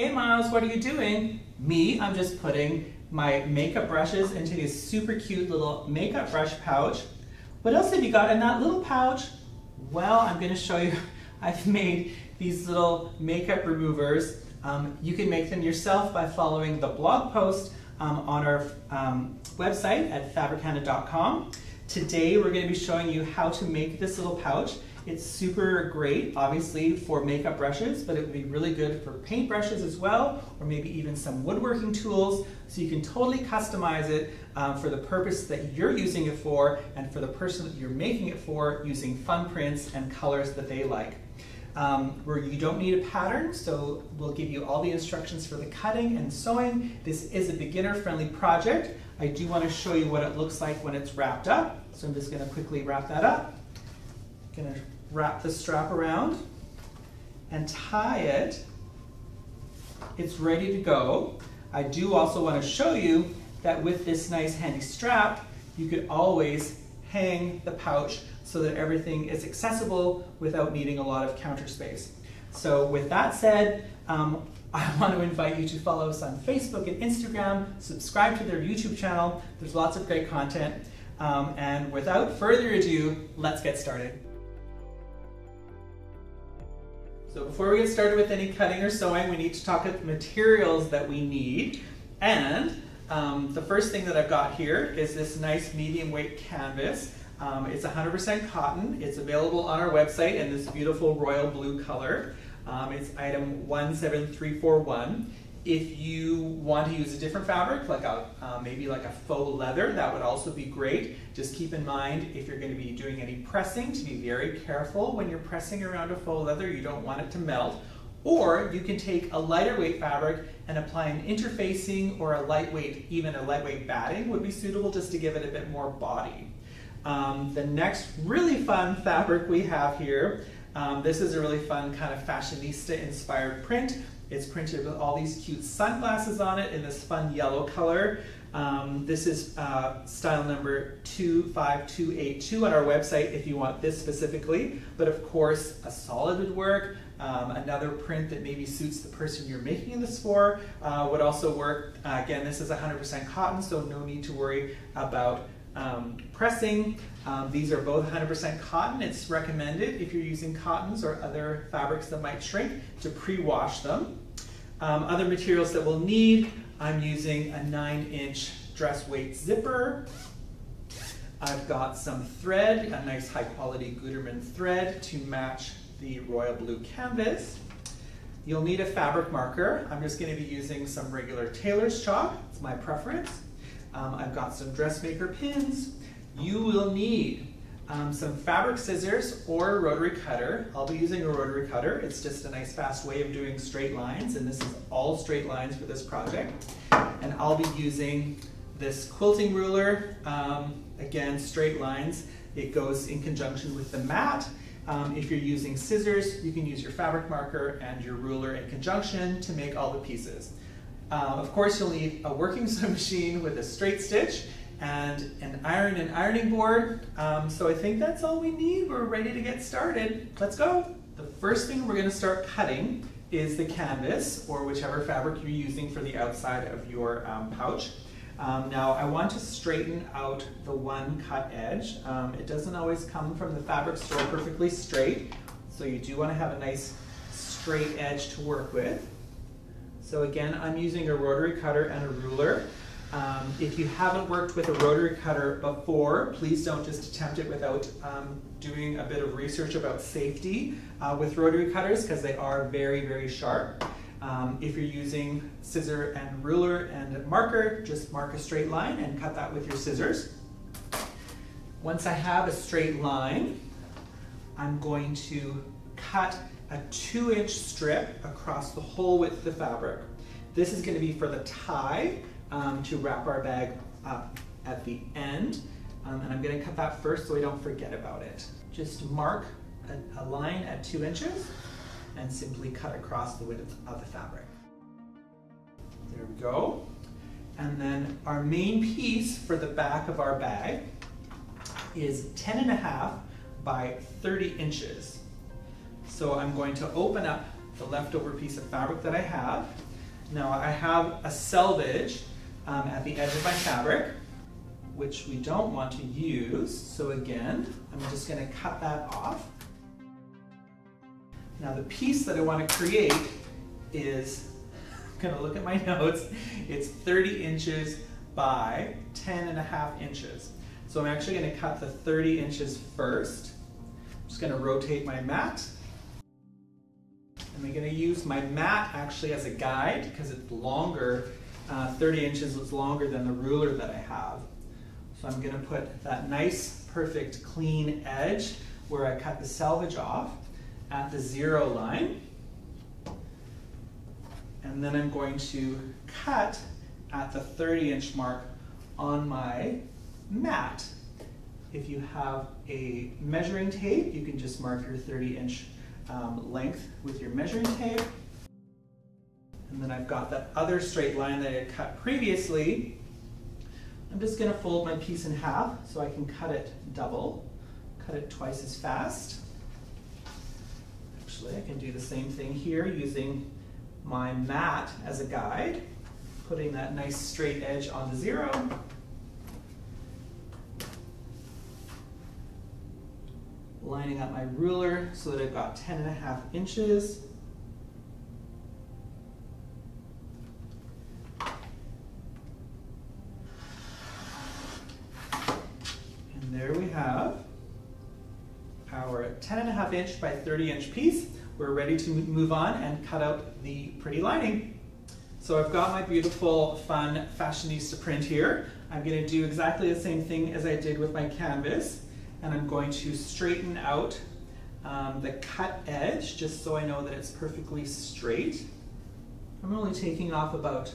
Hey Miles, what are you doing? Me, I'm just putting my makeup brushes into this super cute little makeup brush pouch. What else have you got in that little pouch? Well, I'm gonna show you, I've made these little makeup removers. Um, you can make them yourself by following the blog post um, on our um, website at fabricana.com. Today we're going to be showing you how to make this little pouch. It's super great, obviously, for makeup brushes, but it would be really good for paint brushes as well, or maybe even some woodworking tools. So you can totally customize it um, for the purpose that you're using it for and for the person that you're making it for using fun prints and colors that they like. Um, where you don't need a pattern, so we'll give you all the instructions for the cutting and sewing. This is a beginner-friendly project. I do want to show you what it looks like when it's wrapped up. So I'm just going to quickly wrap that up. Going to wrap the strap around and tie it. It's ready to go. I do also want to show you that with this nice handy strap, you could always hang the pouch so that everything is accessible without needing a lot of counter space. So with that said, um, I want to invite you to follow us on Facebook and Instagram, subscribe to their YouTube channel. There's lots of great content. Um, and without further ado, let's get started. So before we get started with any cutting or sewing, we need to talk about the materials that we need. And um, the first thing that I've got here is this nice medium weight canvas. Um, it's 100% cotton. It's available on our website in this beautiful royal blue color. Um, it's item 17341. If you want to use a different fabric, like a uh, maybe like a faux leather, that would also be great. Just keep in mind if you're going to be doing any pressing to be very careful when you're pressing around a faux leather. You don't want it to melt. Or you can take a lighter weight fabric and apply an interfacing or a lightweight, even a lightweight batting would be suitable just to give it a bit more body. Um, the next really fun fabric we have here, um, this is a really fun kind of fashionista inspired print. It's printed with all these cute sunglasses on it in this fun yellow color. Um, this is uh, style number 25282 on our website if you want this specifically, but of course a solid would work. Um, another print that maybe suits the person you're making this for uh, would also work. Uh, again, this is 100% cotton, so no need to worry about um, pressing. Um, these are both 100% cotton. It's recommended if you're using cottons or other fabrics that might shrink to pre-wash them. Um, other materials that we'll need, I'm using a 9 inch dress weight zipper. I've got some thread, a nice high quality Gutermann thread to match the royal blue canvas. You'll need a fabric marker. I'm just going to be using some regular tailor's chalk. It's my preference. Um, I've got some dressmaker pins. You will need um, some fabric scissors or a rotary cutter. I'll be using a rotary cutter. It's just a nice fast way of doing straight lines and this is all straight lines for this project. And I'll be using this quilting ruler, um, again straight lines. It goes in conjunction with the mat. Um, if you're using scissors, you can use your fabric marker and your ruler in conjunction to make all the pieces. Uh, of course, you'll need a working sewing machine with a straight stitch and an iron and ironing board. Um, so I think that's all we need. We're ready to get started. Let's go. The first thing we're going to start cutting is the canvas or whichever fabric you're using for the outside of your um, pouch. Um, now I want to straighten out the one cut edge. Um, it doesn't always come from the fabric store perfectly straight, so you do want to have a nice straight edge to work with. So again, I'm using a rotary cutter and a ruler. Um, if you haven't worked with a rotary cutter before, please don't just attempt it without um, doing a bit of research about safety uh, with rotary cutters because they are very, very sharp. Um, if you're using scissor and ruler and marker, just mark a straight line and cut that with your scissors. Once I have a straight line, I'm going to cut a two inch strip across the whole width of the fabric. This is gonna be for the tie um, to wrap our bag up at the end. Um, and I'm gonna cut that first so I don't forget about it. Just mark a, a line at two inches and simply cut across the width of the fabric. There we go. And then our main piece for the back of our bag is 10 and a half by 30 inches. So I'm going to open up the leftover piece of fabric that I have. Now I have a selvage um, at the edge of my fabric, which we don't want to use. So again, I'm just gonna cut that off. Now the piece that I want to create is, I'm gonna look at my notes, it's 30 inches by 10 and a half inches. So I'm actually gonna cut the 30 inches first. I'm just gonna rotate my mat. And I'm gonna use my mat actually as a guide because it's longer, uh, 30 inches is longer than the ruler that I have. So I'm gonna put that nice, perfect, clean edge where I cut the selvage off at the zero line. And then I'm going to cut at the 30 inch mark on my mat. If you have a measuring tape, you can just mark your 30 inch um, length with your measuring tape. And then I've got that other straight line that I cut previously. I'm just gonna fold my piece in half so I can cut it double, cut it twice as fast. Actually, I can do the same thing here using my mat as a guide, putting that nice straight edge on the zero. Lining up my ruler so that I've got 10 and a half inches. Inch by 30 inch piece. We're ready to move on and cut out the pretty lining. So I've got my beautiful, fun fashionista print here. I'm gonna do exactly the same thing as I did with my canvas, and I'm going to straighten out um, the cut edge, just so I know that it's perfectly straight. I'm only taking off about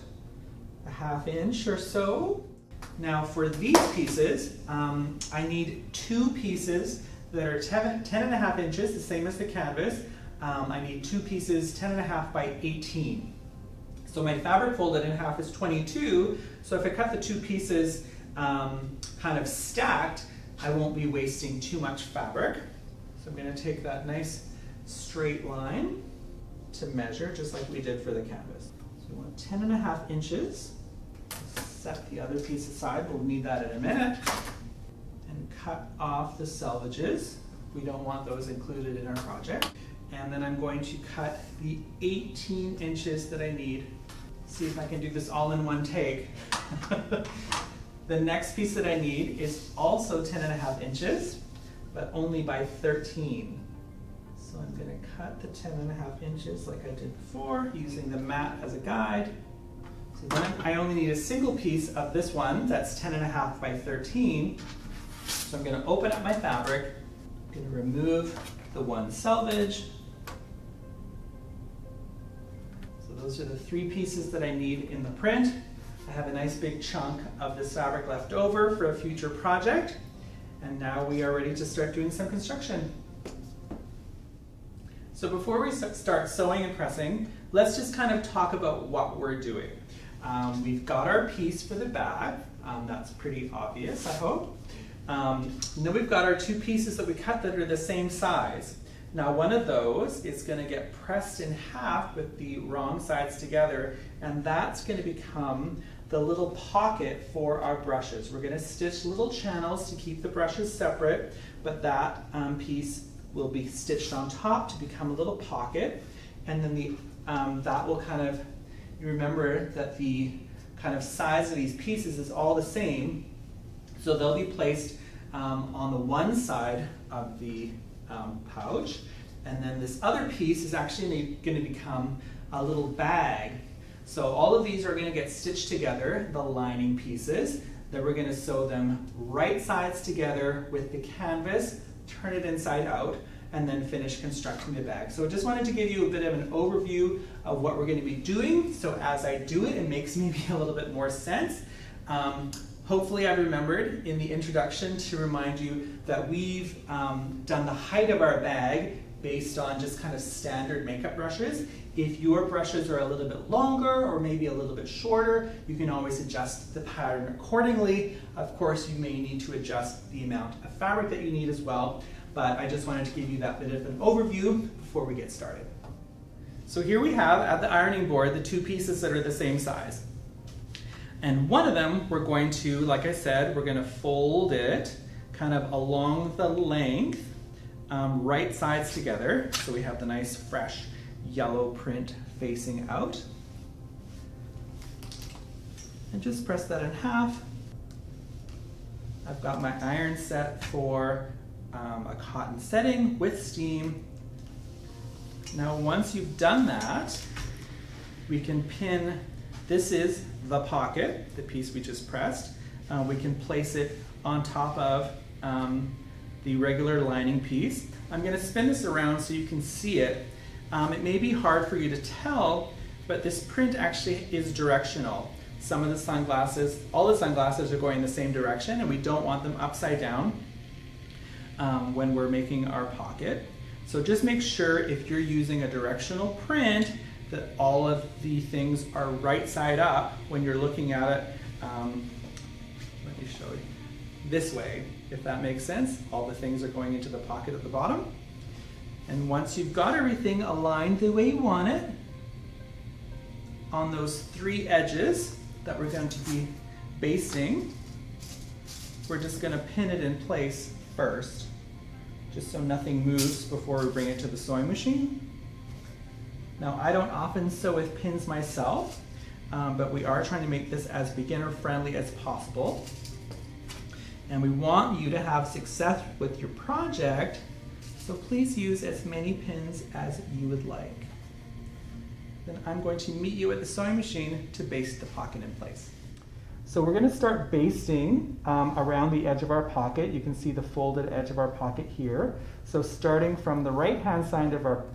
a half inch or so. Now for these pieces, um, I need two pieces that are 10, 10 and a half inches, the same as the canvas. Um, I need two pieces 10 and a half by 18. So my fabric folded in half is 22, so if I cut the two pieces um, kind of stacked, I won't be wasting too much fabric. So I'm gonna take that nice straight line to measure, just like we did for the canvas. So we want 10 and a half inches. Set the other piece aside, we'll need that in a minute and cut off the selvages. We don't want those included in our project. And then I'm going to cut the 18 inches that I need. See if I can do this all in one take. the next piece that I need is also 10 and a half inches, but only by 13. So I'm gonna cut the 10 and a half inches like I did before, using the mat as a guide. So then I only need a single piece of this one that's 10 and a half by 13. So I'm going to open up my fabric, I'm going to remove the one selvage. So those are the three pieces that I need in the print. I have a nice big chunk of this fabric left over for a future project. And now we are ready to start doing some construction. So before we start sewing and pressing, let's just kind of talk about what we're doing. Um, we've got our piece for the bag. Um, that's pretty obvious, I hope. Um, then we've got our two pieces that we cut that are the same size. Now one of those is going to get pressed in half with the wrong sides together and that's going to become the little pocket for our brushes. We're going to stitch little channels to keep the brushes separate but that um, piece will be stitched on top to become a little pocket and then the, um, that will kind of, you remember that the kind of size of these pieces is all the same so they'll be placed um, on the one side of the um, pouch. And then this other piece is actually going to become a little bag. So all of these are going to get stitched together, the lining pieces. Then we're going to sew them right sides together with the canvas, turn it inside out, and then finish constructing the bag. So I just wanted to give you a bit of an overview of what we're going to be doing. So as I do it, it makes maybe a little bit more sense. Um, Hopefully I remembered in the introduction to remind you that we've um, done the height of our bag based on just kind of standard makeup brushes. If your brushes are a little bit longer or maybe a little bit shorter, you can always adjust the pattern accordingly. Of course, you may need to adjust the amount of fabric that you need as well, but I just wanted to give you that bit of an overview before we get started. So here we have at the ironing board the two pieces that are the same size. And one of them we're going to, like I said, we're going to fold it kind of along the length, um, right sides together. So we have the nice fresh yellow print facing out. And just press that in half. I've got my iron set for um, a cotton setting with steam. Now once you've done that, we can pin, this is the pocket, the piece we just pressed. Uh, we can place it on top of um, the regular lining piece. I'm going to spin this around so you can see it. Um, it may be hard for you to tell, but this print actually is directional. Some of the sunglasses, all the sunglasses are going the same direction and we don't want them upside down um, when we're making our pocket. So just make sure if you're using a directional print that all of the things are right side up when you're looking at it. Um, let me show you this way, if that makes sense. All the things are going into the pocket at the bottom. And once you've got everything aligned the way you want it, on those three edges that we're going to be basting, we're just going to pin it in place first, just so nothing moves before we bring it to the sewing machine. Now, I don't often sew with pins myself, um, but we are trying to make this as beginner friendly as possible. And we want you to have success with your project, so please use as many pins as you would like. Then I'm going to meet you at the sewing machine to baste the pocket in place. So we're going to start basting um, around the edge of our pocket. You can see the folded edge of our pocket here. So starting from the right hand side of our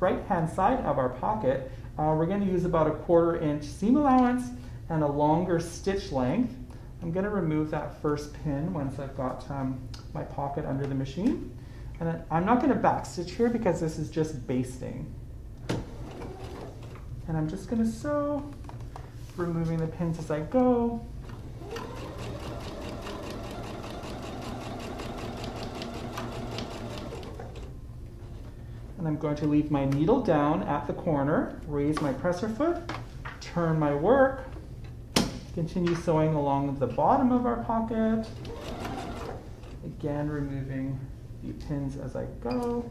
right hand side of our pocket, uh, we're going to use about a quarter inch seam allowance and a longer stitch length. I'm going to remove that first pin once I've got um, my pocket under the machine. And I'm not going to backstitch here because this is just basting. And I'm just going to sew, removing the pins as I go. And I'm going to leave my needle down at the corner, raise my presser foot, turn my work, continue sewing along the bottom of our pocket. Again, removing the pins as I go.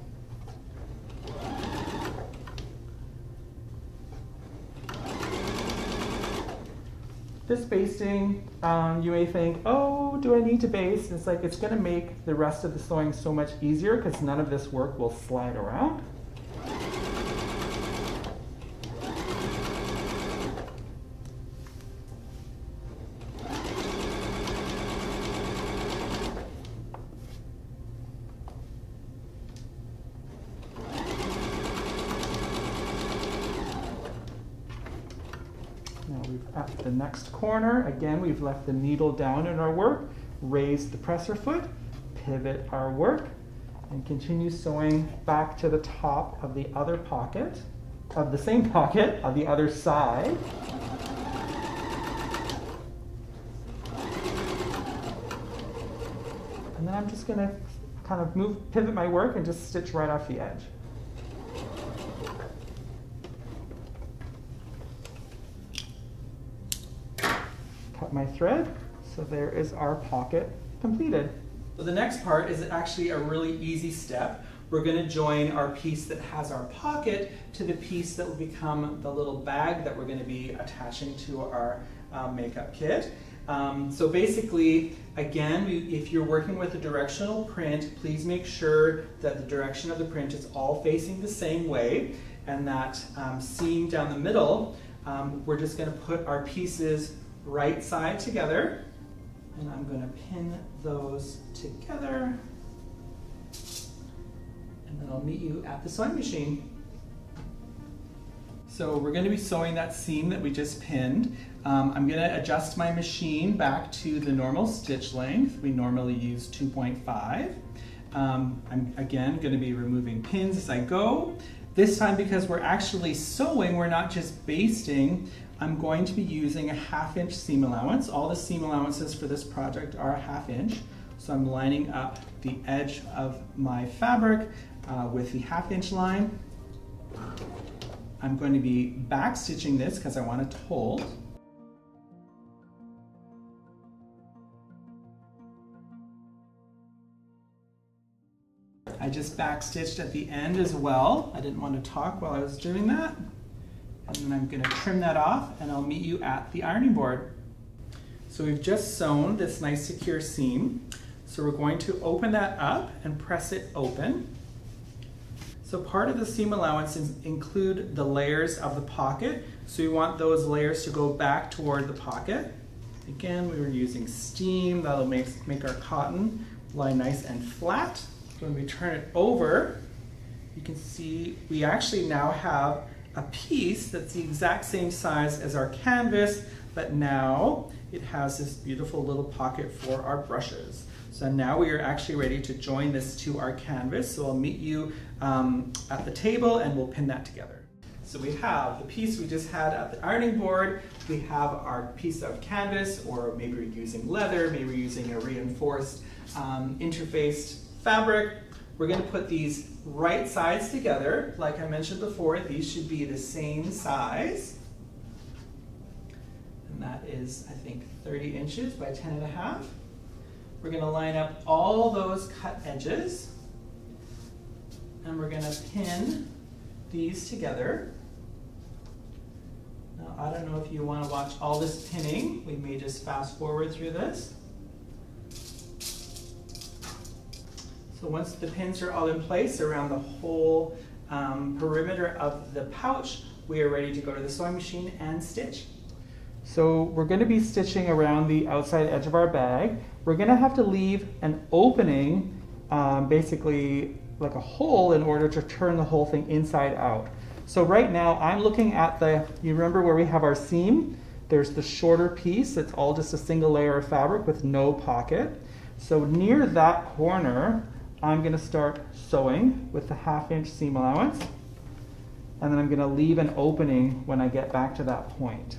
This basting, um, you may think, oh, do I need to baste? It's like it's gonna make the rest of the sewing so much easier because none of this work will slide around. at the next corner. Again, we've left the needle down in our work, raise the presser foot, pivot our work, and continue sewing back to the top of the other pocket, of the same pocket, of the other side. And then I'm just gonna kind of move, pivot my work and just stitch right off the edge. My thread. So there is our pocket completed. So the next part is actually a really easy step. We're going to join our piece that has our pocket to the piece that will become the little bag that we're going to be attaching to our um, makeup kit. Um, so basically, again, if you're working with a directional print, please make sure that the direction of the print is all facing the same way and that um, seam down the middle, um, we're just going to put our pieces right side together. And I'm going to pin those together. And then I'll meet you at the sewing machine. So we're going to be sewing that seam that we just pinned. Um, I'm going to adjust my machine back to the normal stitch length. We normally use 2.5. Um, I'm again going to be removing pins as I go. This time because we're actually sewing, we're not just basting, I'm going to be using a half inch seam allowance. All the seam allowances for this project are a half inch. So I'm lining up the edge of my fabric uh, with the half inch line. I'm going to be back stitching this because I want it to hold. I just back stitched at the end as well. I didn't want to talk while I was doing that. And then I'm going to trim that off and I'll meet you at the ironing board. So we've just sewn this nice secure seam. So we're going to open that up and press it open. So part of the seam allowances include the layers of the pocket. So we want those layers to go back toward the pocket. Again, we were using steam. That'll make, make our cotton lie nice and flat. When we turn it over, you can see we actually now have a piece that's the exact same size as our canvas, but now it has this beautiful little pocket for our brushes. So now we are actually ready to join this to our canvas. So I'll meet you um, at the table and we'll pin that together. So we have the piece we just had at the ironing board. We have our piece of canvas, or maybe we're using leather, maybe we're using a reinforced um, interfaced fabric. We're gonna put these right sides together. Like I mentioned before, these should be the same size. And that is, I think, 30 inches by 10 and a half. We're gonna line up all those cut edges. And we're gonna pin these together. Now, I don't know if you wanna watch all this pinning. We may just fast forward through this. Once the pins are all in place around the whole um, perimeter of the pouch, we are ready to go to the sewing machine and stitch. So we're going to be stitching around the outside edge of our bag. We're going to have to leave an opening, um, basically like a hole in order to turn the whole thing inside out. So right now I'm looking at the, you remember where we have our seam? There's the shorter piece, it's all just a single layer of fabric with no pocket. So near that corner, I'm going to start sewing with the half inch seam allowance and then I'm going to leave an opening when I get back to that point.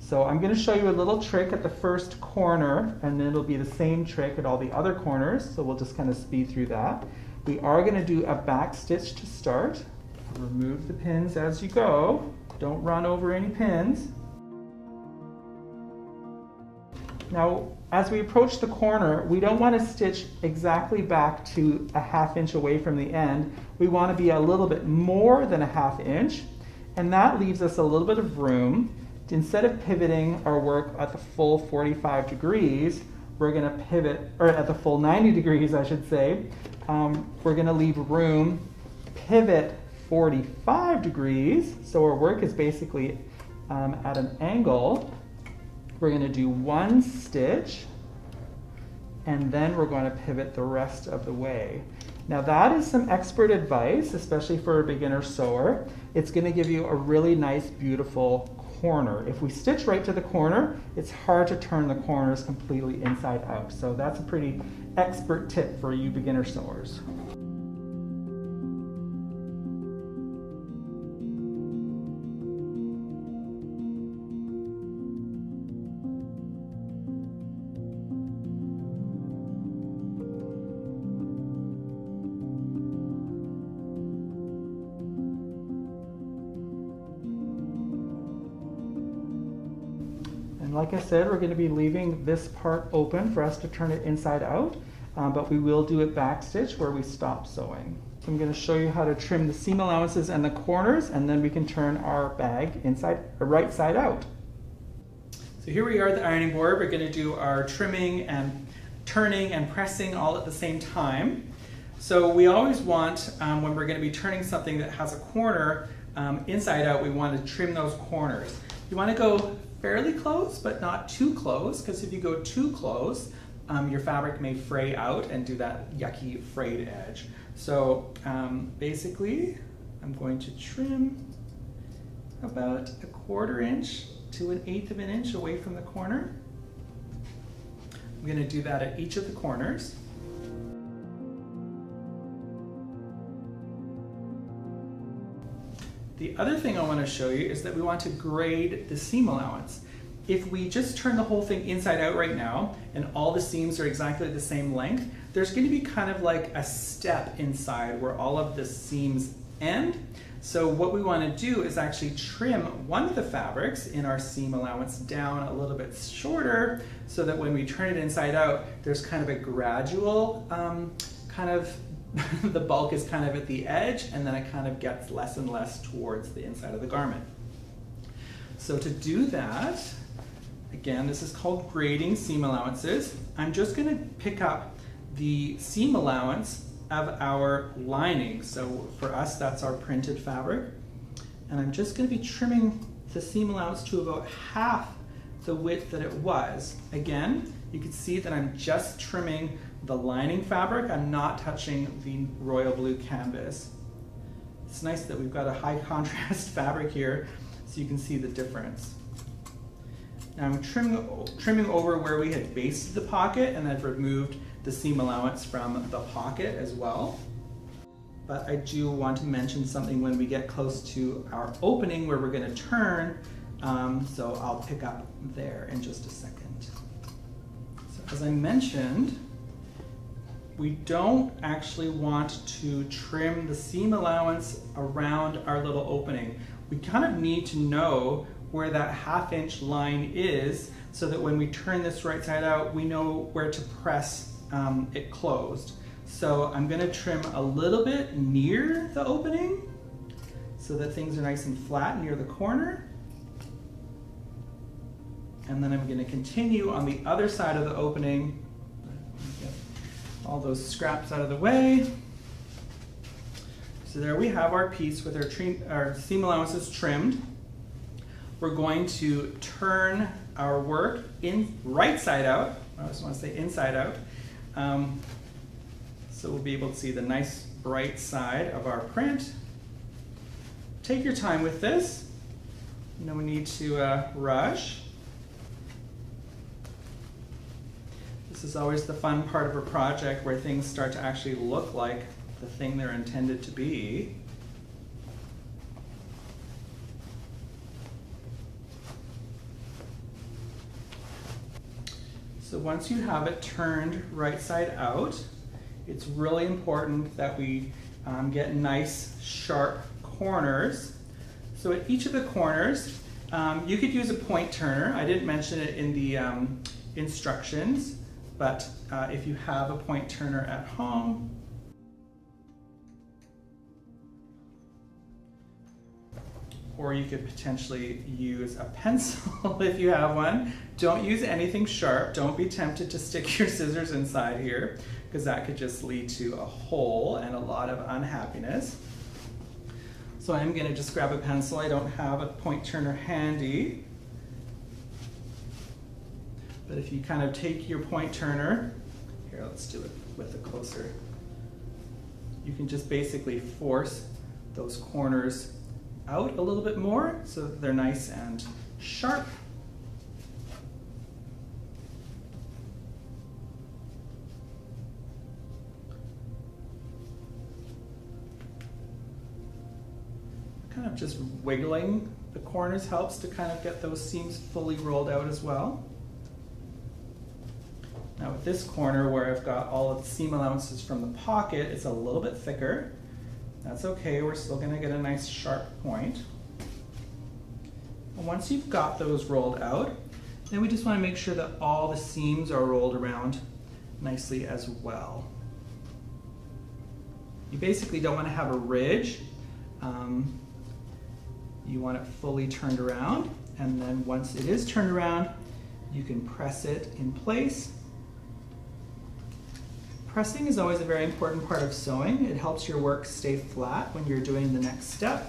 So I'm going to show you a little trick at the first corner and then it'll be the same trick at all the other corners so we'll just kind of speed through that. We are going to do a back stitch to start. Remove the pins as you go. Don't run over any pins. Now as we approach the corner, we don't want to stitch exactly back to a half inch away from the end. We want to be a little bit more than a half inch, and that leaves us a little bit of room. Instead of pivoting our work at the full 45 degrees, we're going to pivot, or at the full 90 degrees, I should say. Um, we're going to leave room, pivot 45 degrees, so our work is basically um, at an angle we're going to do one stitch and then we're going to pivot the rest of the way. Now that is some expert advice, especially for a beginner sewer. It's going to give you a really nice, beautiful corner. If we stitch right to the corner, it's hard to turn the corners completely inside out. So that's a pretty expert tip for you beginner sewers. I said, we're going to be leaving this part open for us to turn it inside out, um, but we will do it back stitch where we stop sewing. So I'm going to show you how to trim the seam allowances and the corners, and then we can turn our bag inside, uh, right side out. So here we are at the ironing board. We're going to do our trimming and turning and pressing all at the same time. So we always want, um, when we're going to be turning something that has a corner um, inside out, we want to trim those corners. You want to go fairly close, but not too close, because if you go too close, um, your fabric may fray out and do that yucky frayed edge. So um, basically, I'm going to trim about a quarter inch to an eighth of an inch away from the corner. I'm going to do that at each of the corners. The other thing I want to show you is that we want to grade the seam allowance. If we just turn the whole thing inside out right now and all the seams are exactly the same length, there's going to be kind of like a step inside where all of the seams end. So what we want to do is actually trim one of the fabrics in our seam allowance down a little bit shorter so that when we turn it inside out, there's kind of a gradual um, kind of, the bulk is kind of at the edge and then it kind of gets less and less towards the inside of the garment. So to do that, again, this is called grading seam allowances. I'm just gonna pick up the seam allowance of our lining. So for us, that's our printed fabric. And I'm just gonna be trimming the seam allowance to about half the width that it was. Again, you can see that I'm just trimming the lining fabric. I'm not touching the royal blue canvas. It's nice that we've got a high contrast fabric here so you can see the difference. Now I'm trimming, trimming over where we had basted the pocket and I've removed the seam allowance from the pocket as well. But I do want to mention something when we get close to our opening where we're going to turn. Um, so I'll pick up there in just a second. So as I mentioned, we don't actually want to trim the seam allowance around our little opening. We kind of need to know where that half inch line is so that when we turn this right side out, we know where to press um, it closed. So I'm gonna trim a little bit near the opening so that things are nice and flat near the corner. And then I'm gonna continue on the other side of the opening. All those scraps out of the way. So there we have our piece with our, our seam allowances trimmed. We're going to turn our work in right side out. I just want to say inside out. Um, so we'll be able to see the nice bright side of our print. Take your time with this. No need to uh, rush. This is always the fun part of a project where things start to actually look like the thing they're intended to be. So once you have it turned right side out, it's really important that we um, get nice sharp corners. So at each of the corners, um, you could use a point turner. I didn't mention it in the um, instructions, but uh, if you have a point turner at home, or you could potentially use a pencil if you have one. Don't use anything sharp. Don't be tempted to stick your scissors inside here because that could just lead to a hole and a lot of unhappiness. So I'm going to just grab a pencil. I don't have a point turner handy. But if you kind of take your point turner, here let's do it with a closer, you can just basically force those corners out a little bit more so that they're nice and sharp. Kind of just wiggling the corners helps to kind of get those seams fully rolled out as well. Now with this corner where I've got all of the seam allowances from the pocket, it's a little bit thicker. That's okay, we're still gonna get a nice sharp point. And once you've got those rolled out, then we just wanna make sure that all the seams are rolled around nicely as well. You basically don't wanna have a ridge. Um, you want it fully turned around, and then once it is turned around, you can press it in place Pressing is always a very important part of sewing. It helps your work stay flat when you're doing the next step.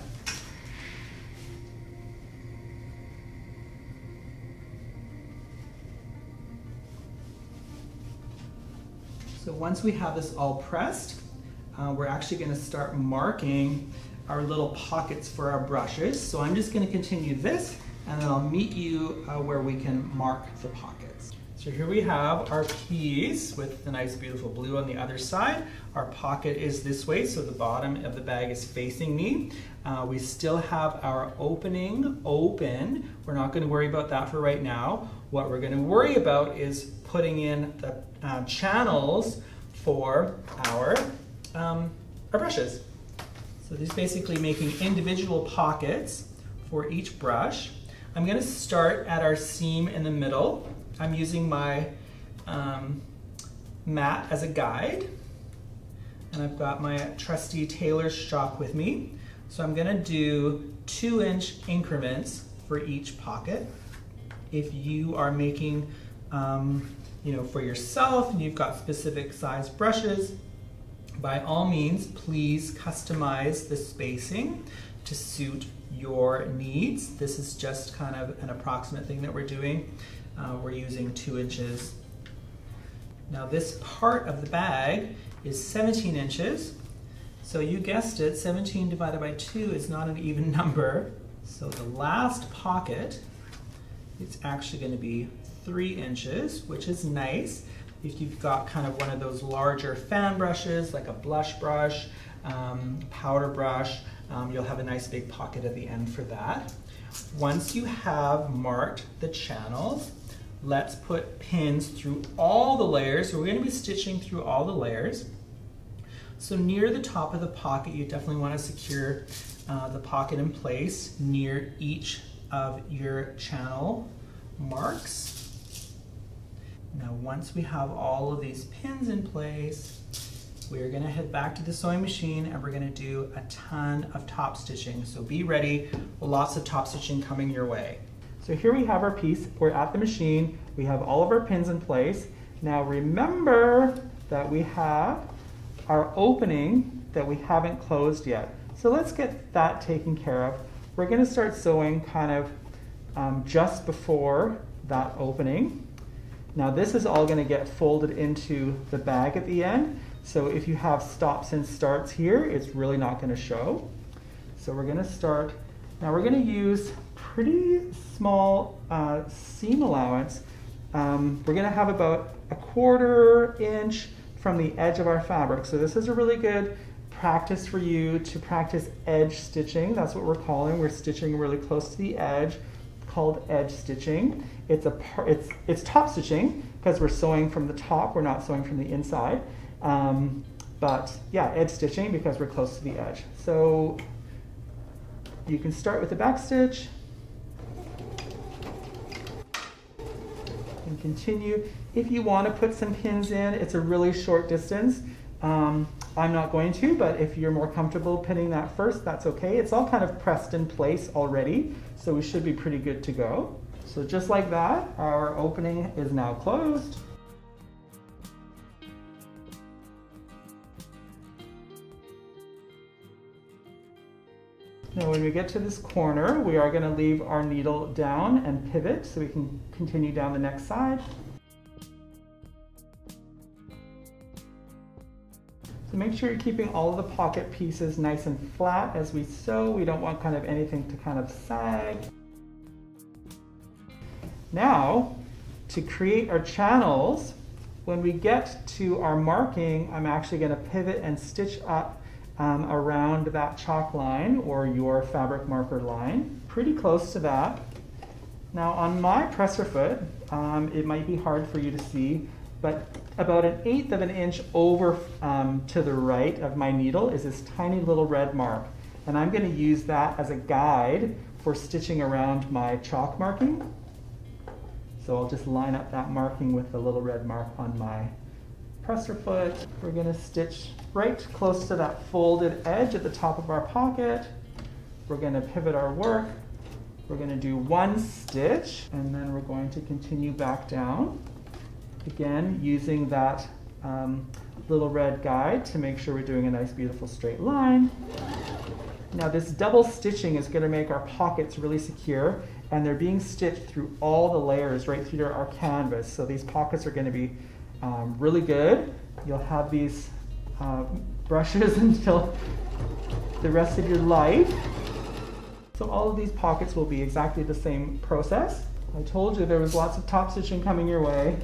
So once we have this all pressed, uh, we're actually going to start marking our little pockets for our brushes. So I'm just going to continue this and then I'll meet you uh, where we can mark the pockets. So here we have our piece with the nice beautiful blue on the other side. Our pocket is this way, so the bottom of the bag is facing me. Uh, we still have our opening open. We're not gonna worry about that for right now. What we're gonna worry about is putting in the uh, channels for our, um, our brushes. So this is basically making individual pockets for each brush. I'm gonna start at our seam in the middle. I'm using my um, mat as a guide. And I've got my trusty tailor's chalk with me. So I'm gonna do two inch increments for each pocket. If you are making, um, you know, for yourself and you've got specific size brushes, by all means, please customize the spacing to suit your needs. This is just kind of an approximate thing that we're doing. Uh, we're using two inches. Now this part of the bag is 17 inches. So you guessed it, 17 divided by 2 is not an even number. So the last pocket, it's actually going to be 3 inches, which is nice. If you've got kind of one of those larger fan brushes, like a blush brush, um, powder brush, um, you'll have a nice big pocket at the end for that. Once you have marked the channels, let's put pins through all the layers. So we're going to be stitching through all the layers. So near the top of the pocket, you definitely want to secure uh, the pocket in place near each of your channel marks. Now once we have all of these pins in place, we're gonna head back to the sewing machine and we're gonna do a ton of top stitching. So be ready, lots of top stitching coming your way. So here we have our piece, we're at the machine, we have all of our pins in place. Now remember that we have our opening that we haven't closed yet. So let's get that taken care of. We're gonna start sewing kind of um, just before that opening. Now this is all gonna get folded into the bag at the end. So if you have stops and starts here, it's really not gonna show. So we're gonna start, now we're gonna use pretty small uh, seam allowance. Um, we're gonna have about a quarter inch from the edge of our fabric. So this is a really good practice for you to practice edge stitching. That's what we're calling. We're stitching really close to the edge, called edge stitching. It's a it's it's top stitching because we're sewing from the top. We're not sewing from the inside. Um, but yeah, edge stitching because we're close to the edge. So you can start with the back stitch and continue. If you want to put some pins in, it's a really short distance. Um, I'm not going to, but if you're more comfortable pinning that first, that's okay. It's all kind of pressed in place already, so we should be pretty good to go. So just like that, our opening is now closed. Now when we get to this corner, we are going to leave our needle down and pivot so we can continue down the next side. So make sure you're keeping all of the pocket pieces nice and flat as we sew. We don't want kind of anything to kind of sag. Now, to create our channels, when we get to our marking, I'm actually going to pivot and stitch up um, around that chalk line or your fabric marker line, pretty close to that. Now on my presser foot, um, it might be hard for you to see, but about an eighth of an inch over um, to the right of my needle is this tiny little red mark. And I'm going to use that as a guide for stitching around my chalk marking. So I'll just line up that marking with the little red mark on my presser foot. We're going to stitch right close to that folded edge at the top of our pocket. We're going to pivot our work. We're going to do one stitch and then we're going to continue back down. Again, using that um, little red guide to make sure we're doing a nice beautiful straight line. Now this double stitching is going to make our pockets really secure and they're being stitched through all the layers right through our canvas. So these pockets are going to be um, really good. You'll have these uh, brushes until the rest of your life. So all of these pockets will be exactly the same process. I told you there was lots of top stitching coming your way.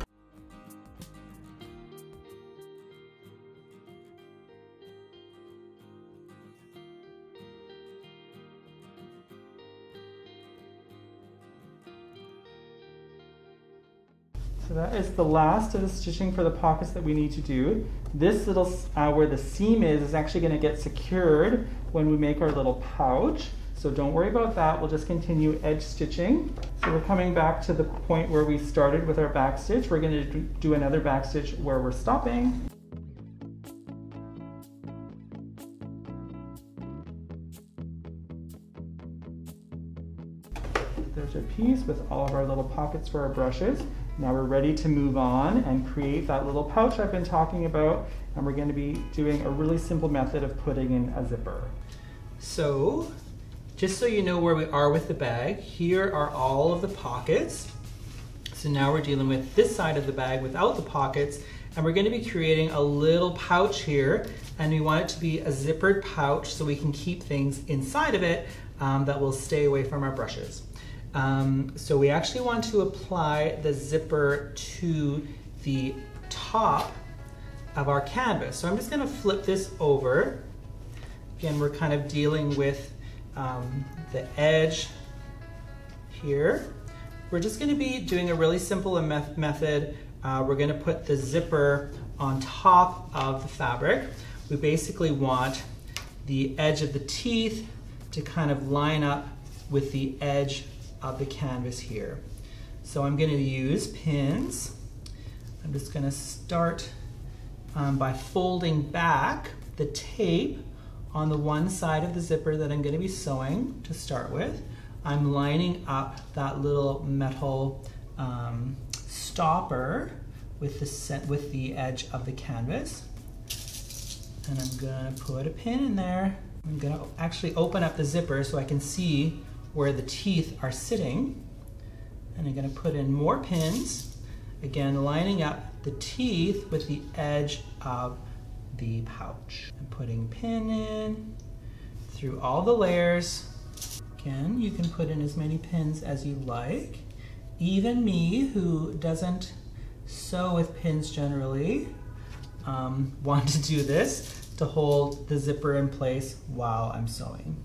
That is the last of the stitching for the pockets that we need to do. This little, uh, where the seam is, is actually going to get secured when we make our little pouch. So don't worry about that, we'll just continue edge stitching. So we're coming back to the point where we started with our back stitch. We're gonna do another back stitch where we're stopping. There's a piece with all of our little pockets for our brushes. Now we're ready to move on and create that little pouch I've been talking about. And we're gonna be doing a really simple method of putting in a zipper. So, just so you know where we are with the bag, here are all of the pockets. So now we're dealing with this side of the bag without the pockets, and we're gonna be creating a little pouch here, and we want it to be a zippered pouch so we can keep things inside of it um, that will stay away from our brushes. Um, so we actually want to apply the zipper to the top of our canvas. So I'm just gonna flip this over. Again, we're kind of dealing with um, the edge here. We're just gonna be doing a really simple method. Uh, we're gonna put the zipper on top of the fabric. We basically want the edge of the teeth to kind of line up with the edge of the canvas here. So I'm gonna use pins. I'm just gonna start um, by folding back the tape on the one side of the zipper that I'm gonna be sewing to start with. I'm lining up that little metal um, stopper with the, set, with the edge of the canvas. And I'm gonna put a pin in there. I'm gonna actually open up the zipper so I can see where the teeth are sitting. And I'm gonna put in more pins, again lining up the teeth with the edge of the pouch. I'm putting pin in through all the layers. Again, you can put in as many pins as you like. Even me, who doesn't sew with pins generally, um, want to do this to hold the zipper in place while I'm sewing.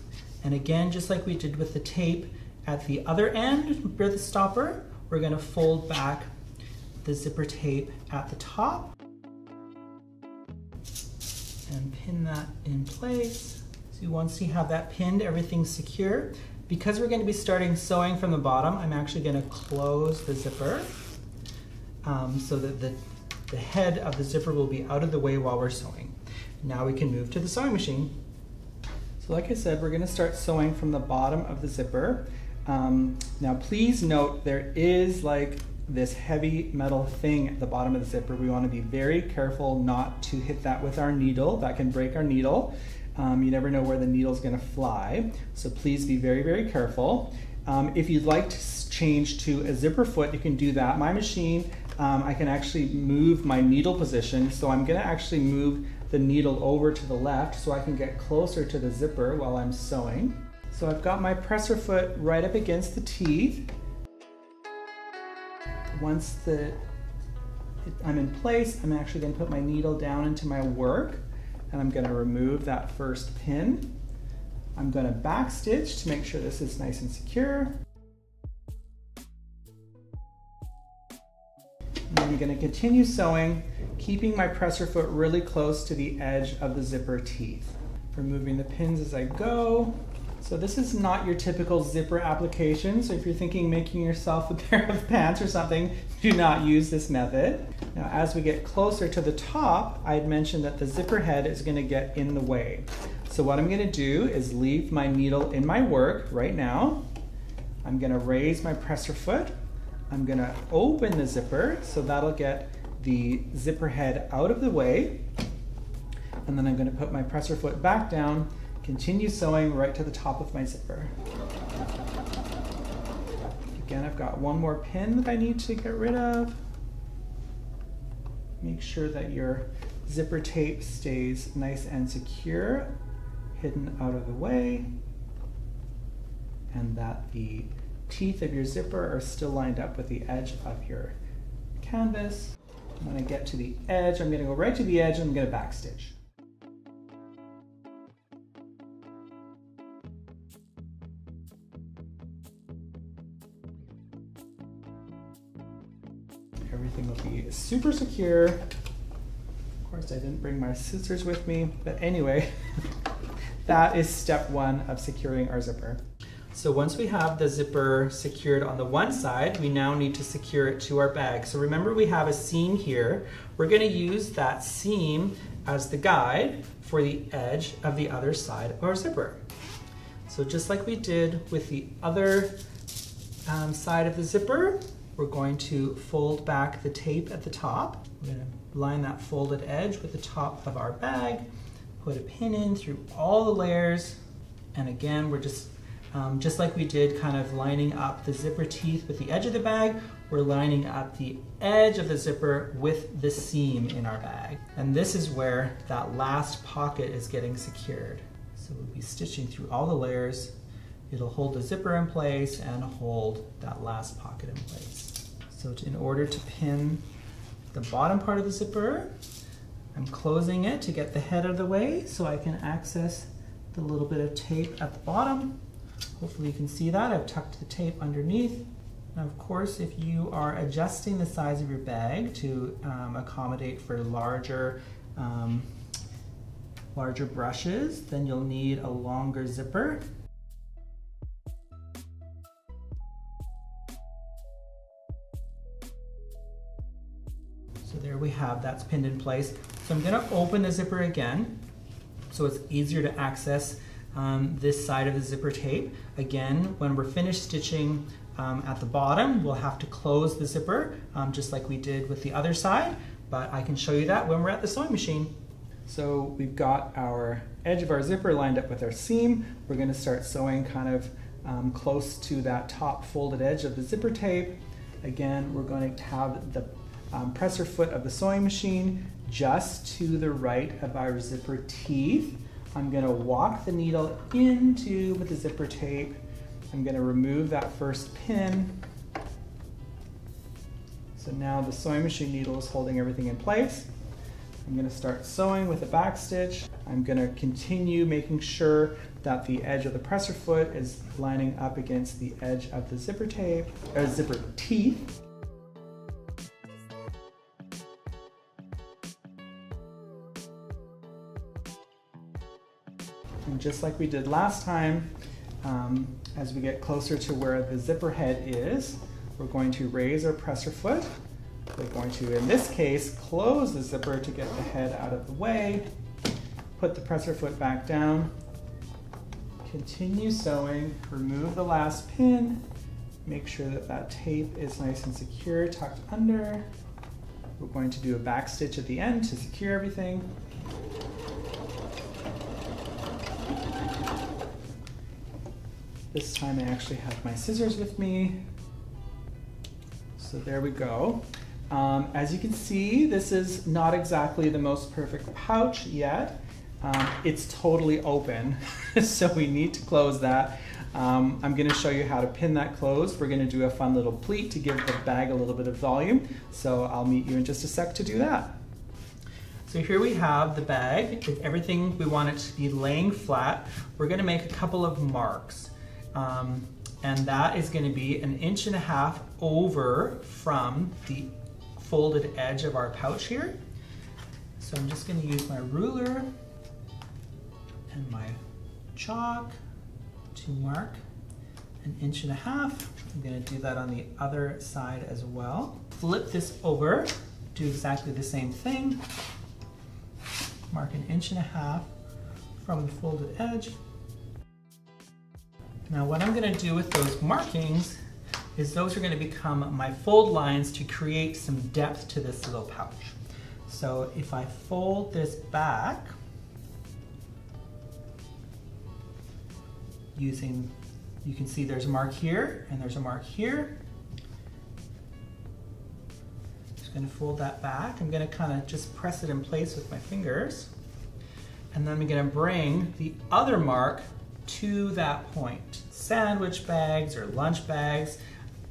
And again, just like we did with the tape at the other end where the stopper, we're gonna fold back the zipper tape at the top and pin that in place. So you once you have that pinned, everything's secure. Because we're gonna be starting sewing from the bottom, I'm actually gonna close the zipper um, so that the, the head of the zipper will be out of the way while we're sewing. Now we can move to the sewing machine. So like I said, we're gonna start sewing from the bottom of the zipper. Um, now please note there is like this heavy metal thing at the bottom of the zipper. We want to be very careful not to hit that with our needle. That can break our needle. Um, you never know where the needle is going to fly. So please be very, very careful. Um, if you'd like to change to a zipper foot, you can do that. My machine, um, I can actually move my needle position. So I'm going to actually move the needle over to the left so I can get closer to the zipper while I'm sewing. So I've got my presser foot right up against the teeth once the I'm in place, I'm actually going to put my needle down into my work and I'm going to remove that first pin. I'm going to backstitch to make sure this is nice and secure. And I'm going to continue sewing, keeping my presser foot really close to the edge of the zipper teeth. Removing the pins as I go. So this is not your typical zipper application. So if you're thinking making yourself a pair of pants or something, do not use this method. Now as we get closer to the top, I had mentioned that the zipper head is gonna get in the way. So what I'm gonna do is leave my needle in my work right now. I'm gonna raise my presser foot. I'm gonna open the zipper so that'll get the zipper head out of the way. And then I'm gonna put my presser foot back down Continue sewing right to the top of my zipper. Again, I've got one more pin that I need to get rid of. Make sure that your zipper tape stays nice and secure, hidden out of the way, and that the teeth of your zipper are still lined up with the edge of your canvas. When I get to the edge, I'm gonna go right to the edge and I'm gonna backstitch. Everything will be super secure. Of course, I didn't bring my scissors with me, but anyway, that is step one of securing our zipper. So once we have the zipper secured on the one side, we now need to secure it to our bag. So remember we have a seam here. We're gonna use that seam as the guide for the edge of the other side of our zipper. So just like we did with the other um, side of the zipper, we're going to fold back the tape at the top. We're gonna line that folded edge with the top of our bag, put a pin in through all the layers, and again, we're just um, just like we did kind of lining up the zipper teeth with the edge of the bag, we're lining up the edge of the zipper with the seam in our bag. And this is where that last pocket is getting secured. So we'll be stitching through all the layers. It'll hold the zipper in place and hold that last pocket in place. So to, in order to pin the bottom part of the zipper, I'm closing it to get the head out of the way so I can access the little bit of tape at the bottom Hopefully you can see that. I've tucked the tape underneath. Of course, if you are adjusting the size of your bag to um, accommodate for larger, um, larger brushes, then you'll need a longer zipper. So there we have, that's pinned in place. So I'm gonna open the zipper again so it's easier to access um, this side of the zipper tape. Again, when we're finished stitching um, at the bottom, we'll have to close the zipper um, just like we did with the other side, but I can show you that when we're at the sewing machine. So we've got our edge of our zipper lined up with our seam. We're gonna start sewing kind of um, close to that top folded edge of the zipper tape. Again, we're going to have the um, presser foot of the sewing machine just to the right of our zipper teeth. I'm gonna walk the needle into with the zipper tape. I'm gonna remove that first pin. So now the sewing machine needle is holding everything in place. I'm gonna start sewing with a back stitch. I'm gonna continue making sure that the edge of the presser foot is lining up against the edge of the zipper tape, or uh, zipper teeth. And just like we did last time, um, as we get closer to where the zipper head is, we're going to raise our presser foot. We're going to, in this case, close the zipper to get the head out of the way, put the presser foot back down, continue sewing, remove the last pin, make sure that that tape is nice and secure, tucked under. We're going to do a back stitch at the end to secure everything. This time I actually have my scissors with me. So there we go. Um, as you can see, this is not exactly the most perfect pouch yet. Um, it's totally open, so we need to close that. Um, I'm going to show you how to pin that closed. We're going to do a fun little pleat to give the bag a little bit of volume. So I'll meet you in just a sec to do that. So here we have the bag. With everything we want it to be laying flat. We're going to make a couple of marks. Um, and that is gonna be an inch and a half over from the folded edge of our pouch here. So I'm just gonna use my ruler and my chalk to mark an inch and a half. I'm gonna do that on the other side as well. Flip this over, do exactly the same thing. Mark an inch and a half from the folded edge now what I'm gonna do with those markings is those are gonna become my fold lines to create some depth to this little pouch. So if I fold this back, using, you can see there's a mark here and there's a mark here. Just gonna fold that back. I'm gonna kind of just press it in place with my fingers. And then I'm gonna bring the other mark to that point. Sandwich bags or lunch bags,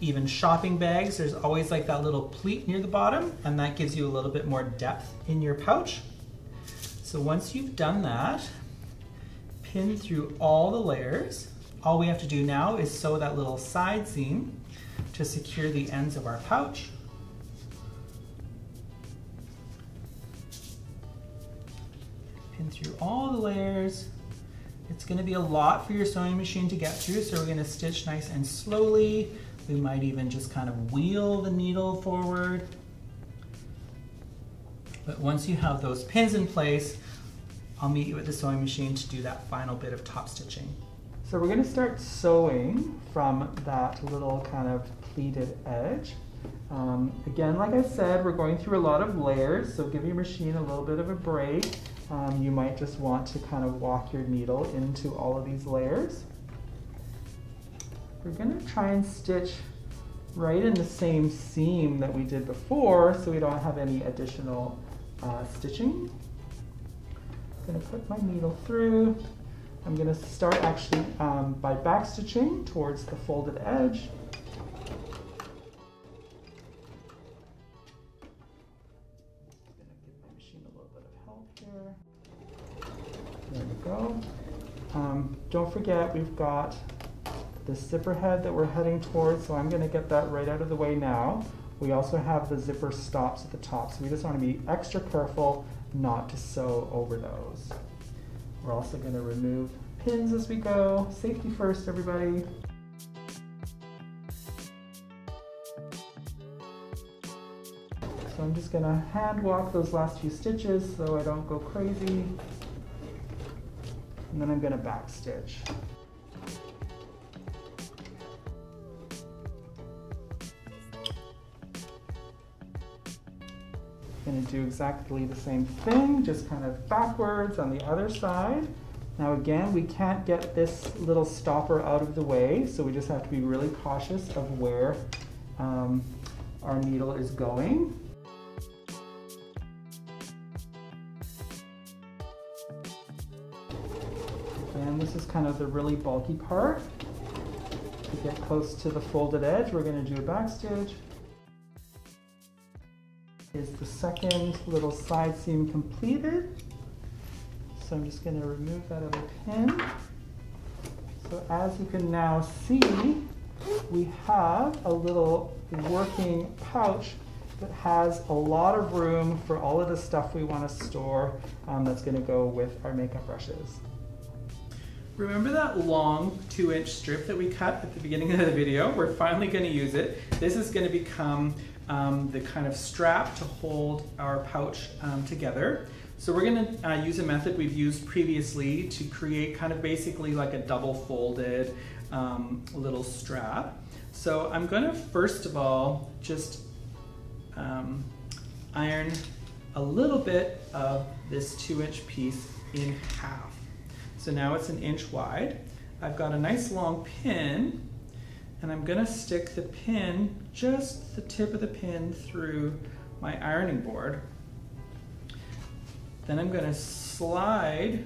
even shopping bags, there's always like that little pleat near the bottom and that gives you a little bit more depth in your pouch. So once you've done that, pin through all the layers. All we have to do now is sew that little side seam to secure the ends of our pouch. Pin through all the layers, It's gonna be a lot for your sewing machine to get through, so we're gonna stitch nice and slowly. We might even just kind of wheel the needle forward. But once you have those pins in place, I'll meet you at the sewing machine to do that final bit of top stitching. So we're gonna start sewing from that little kind of pleated edge. Um, again, like I said, we're going through a lot of layers, so give your machine a little bit of a break. Um, you might just want to kind of walk your needle into all of these layers. We're gonna try and stitch right in the same seam that we did before so we don't have any additional uh, stitching. I'm gonna put my needle through. I'm gonna start actually um, by back stitching towards the folded edge. Don't forget we've got the zipper head that we're heading towards, so I'm gonna get that right out of the way now. We also have the zipper stops at the top, so we just wanna be extra careful not to sew over those. We're also gonna remove pins as we go. Safety first, everybody. So I'm just gonna hand walk those last few stitches so I don't go crazy. And then I'm gonna back stitch. Gonna do exactly the same thing, just kind of backwards on the other side. Now again, we can't get this little stopper out of the way, so we just have to be really cautious of where um, our needle is going. This is kind of the really bulky part. To get close to the folded edge, we're gonna do a back stitch is the second little side seam completed. So I'm just going to remove that other pin. So as you can now see, we have a little working pouch that has a lot of room for all of the stuff we want to store um, that's going to go with our makeup brushes. Remember that long two inch strip that we cut at the beginning of the video? We're finally going to use it. This is going to become um, the kind of strap to hold our pouch um, together. So we're going to uh, use a method we've used previously to create kind of basically like a double folded um, little strap. So I'm going to first of all just um, iron a little bit of this two inch piece in half. So now it's an inch wide. I've got a nice long pin and I'm gonna stick the pin, just the tip of the pin through my ironing board. Then I'm gonna slide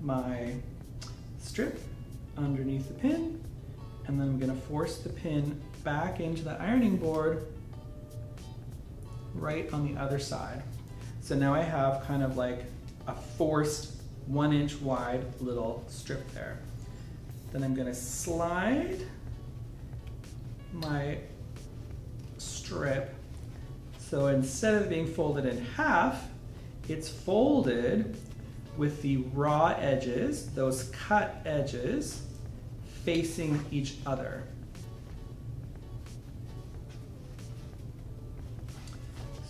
my strip underneath the pin and then I'm gonna force the pin back into the ironing board right on the other side. So now I have kind of like a forced one inch wide little strip there. Then I'm gonna slide my strip. So instead of being folded in half, it's folded with the raw edges, those cut edges, facing each other.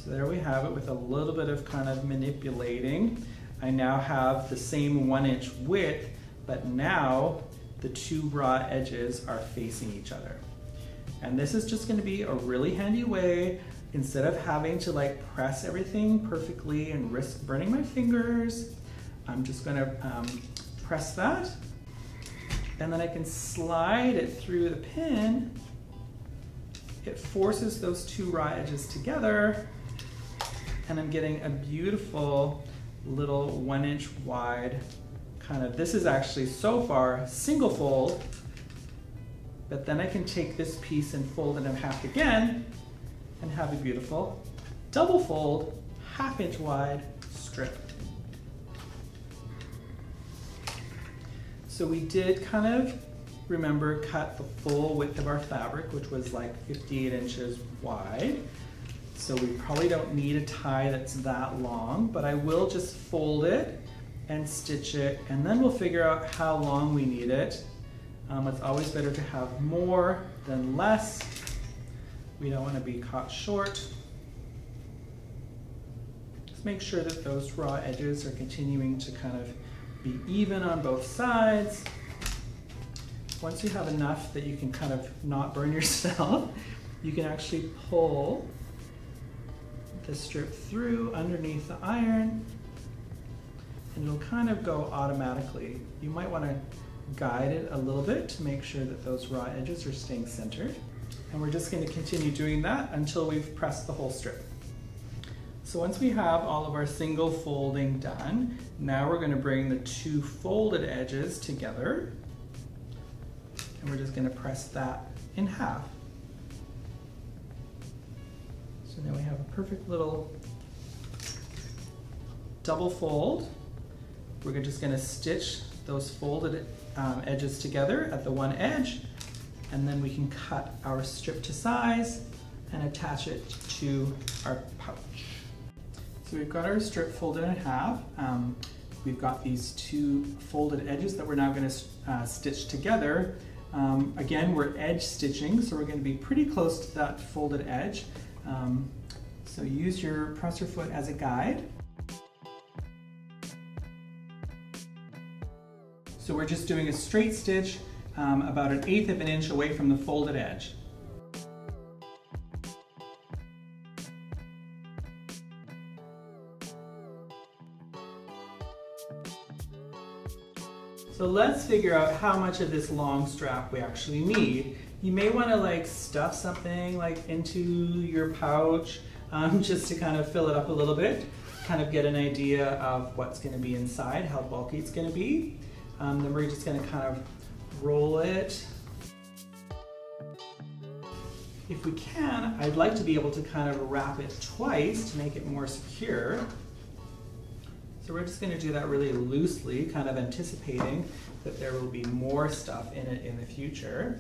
So there we have it with a little bit of kind of manipulating. I now have the same one inch width, but now the two raw edges are facing each other. And this is just gonna be a really handy way, instead of having to like press everything perfectly and risk burning my fingers, I'm just gonna um, press that. And then I can slide it through the pin. It forces those two raw edges together and I'm getting a beautiful little one inch wide kind of, this is actually so far single fold but then I can take this piece and fold it in half again and have a beautiful double fold, half inch wide strip. So we did kind of, remember, cut the full width of our fabric, which was like 58 inches wide. So we probably don't need a tie that's that long, but I will just fold it and stitch it, and then we'll figure out how long we need it. Um, it's always better to have more than less. We don't want to be caught short. Just make sure that those raw edges are continuing to kind of be even on both sides. Once you have enough that you can kind of not burn yourself, you can actually pull the strip through underneath the iron and it'll kind of go automatically. You might want to guide it a little bit to make sure that those raw edges are staying centered. And we're just going to continue doing that until we've pressed the whole strip. So once we have all of our single folding done, now we're going to bring the two folded edges together and we're just going to press that in half. So now we have a perfect little double fold. We're just going to stitch those folded um, edges together at the one edge and then we can cut our strip to size and attach it to our pouch. So we've got our strip folded in half. Um, we've got these two folded edges that we're now going to uh, stitch together. Um, again, we're edge stitching, so we're going to be pretty close to that folded edge. Um, so use your presser foot as a guide. So we're just doing a straight stitch um, about an eighth of an inch away from the folded edge. So let's figure out how much of this long strap we actually need. You may want to like stuff something like into your pouch um, just to kind of fill it up a little bit, kind of get an idea of what's going to be inside, how bulky it's going to be. Um, then we're just going to kind of roll it. If we can, I'd like to be able to kind of wrap it twice to make it more secure. So we're just going to do that really loosely, kind of anticipating that there will be more stuff in it in the future.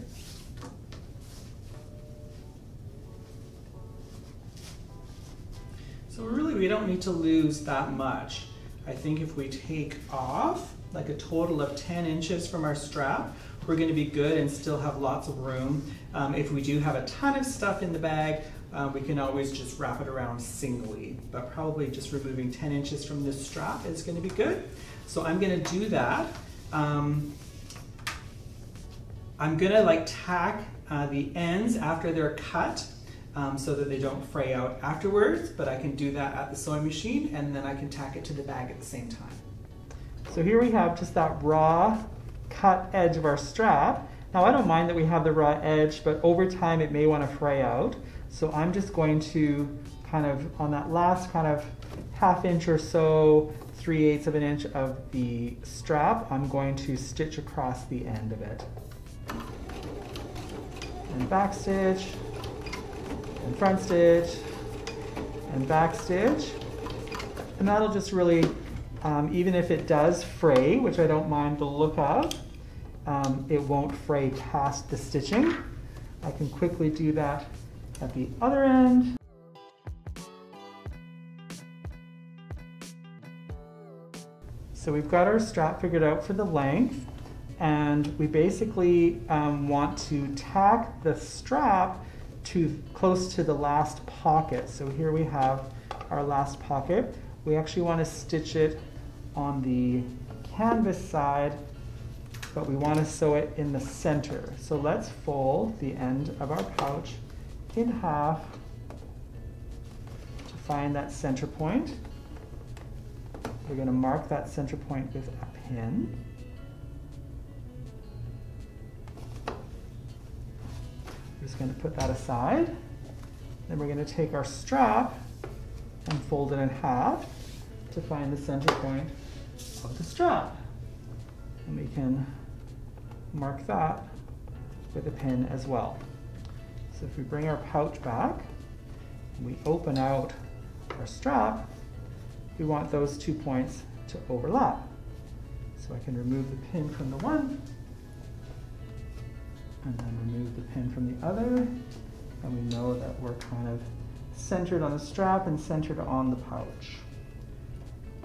So really we don't need to lose that much. I think if we take off like a total of 10 inches from our strap, we're going to be good and still have lots of room. Um, if we do have a ton of stuff in the bag, uh, we can always just wrap it around singly, but probably just removing 10 inches from this strap is going to be good. So I'm going to do that. Um, I'm going to like tack uh, the ends after they're cut um, so that they don't fray out afterwards, but I can do that at the sewing machine and then I can tack it to the bag at the same time. So here we have just that raw cut edge of our strap. Now I don't mind that we have the raw edge, but over time it may want to fray out. So I'm just going to kind of, on that last kind of half inch or so, 3 eighths of an inch of the strap, I'm going to stitch across the end of it. And back stitch, and front stitch, and back stitch. And that'll just really um, even if it does fray, which I don't mind the look of, um, it won't fray past the stitching. I can quickly do that at the other end. So we've got our strap figured out for the length and we basically um, want to tack the strap to close to the last pocket. So here we have our last pocket. We actually want to stitch it on the canvas side, but we want to sew it in the center. So let's fold the end of our pouch in half to find that center point. We're going to mark that center point with a pin. We're just going to put that aside. Then we're going to take our strap and fold it in half to find the center point of the strap. And we can mark that with a pin as well. So if we bring our pouch back, we open out our strap, we want those two points to overlap. So I can remove the pin from the one, and then remove the pin from the other, and we know that we're kind of centered on the strap and centered on the pouch.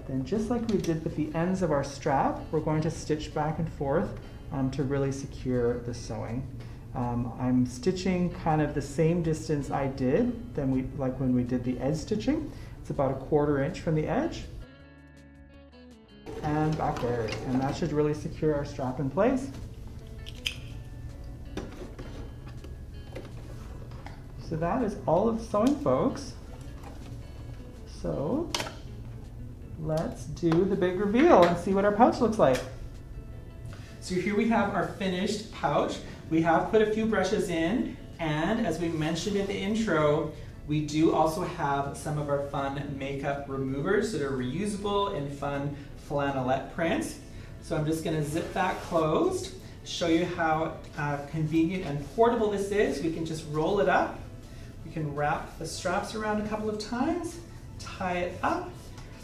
then just like we did with the ends of our strap, we're going to stitch back and forth um, to really secure the sewing. Um, I'm stitching kind of the same distance I did than we like when we did the edge stitching. It's about a quarter inch from the edge. And back there. And that should really secure our strap in place. So that is all of sewing, folks. So let's do the big reveal and see what our pouch looks like. So here we have our finished pouch. We have put a few brushes in, and as we mentioned in the intro, we do also have some of our fun makeup removers that are reusable in fun flannelette prints. So I'm just gonna zip that closed, show you how uh, convenient and portable this is. We can just roll it up. Can wrap the straps around a couple of times, tie it up,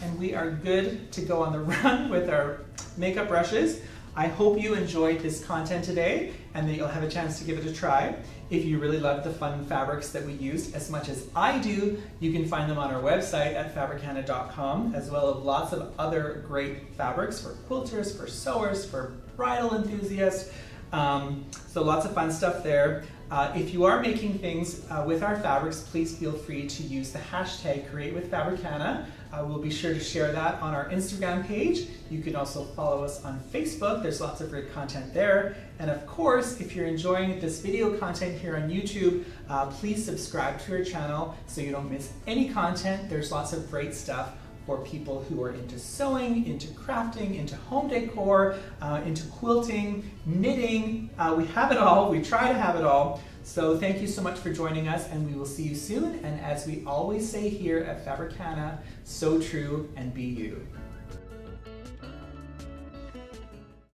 and we are good to go on the run with our makeup brushes. I hope you enjoyed this content today and that you'll have a chance to give it a try. If you really love the fun fabrics that we used as much as I do, you can find them on our website at fabricana.com, as well as lots of other great fabrics for quilters, for sewers, for bridal enthusiasts. Um, so lots of fun stuff there. Uh, if you are making things uh, with our fabrics, please feel free to use the hashtag CreateWithFabricana. Uh, we'll be sure to share that on our Instagram page. You can also follow us on Facebook. There's lots of great content there. And of course, if you're enjoying this video content here on YouTube, uh, please subscribe to our channel so you don't miss any content. There's lots of great stuff for people who are into sewing, into crafting, into home decor, uh, into quilting, knitting. Uh, we have it all. We try to have it all. So thank you sew much for joining us and we will see you soon. And as we always say here at Fabricana, so true and be you.